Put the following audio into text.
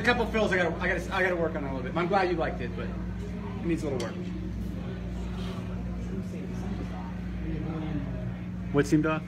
a couple fills I got I got I got to work on a little bit. I'm glad you liked it, but it needs a little work. What seemed off?